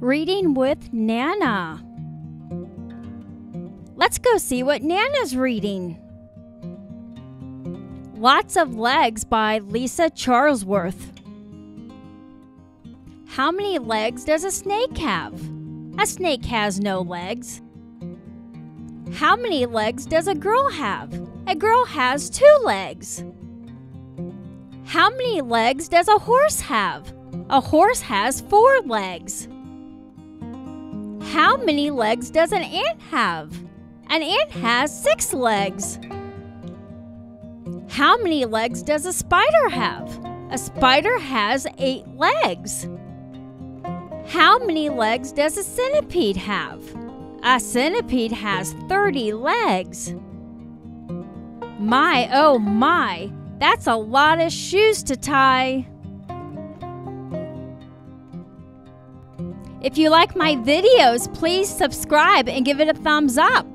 Reading with Nana. Let's go see what Nana's reading. Lots of Legs by Lisa Charlesworth. How many legs does a snake have? A snake has no legs. How many legs does a girl have? A girl has two legs. How many legs does a horse have? A horse has four legs. How many legs does an ant have? An ant has six legs. How many legs does a spider have? A spider has eight legs. How many legs does a centipede have? A centipede has 30 legs. My, oh my, that's a lot of shoes to tie. If you like my videos, please subscribe and give it a thumbs up.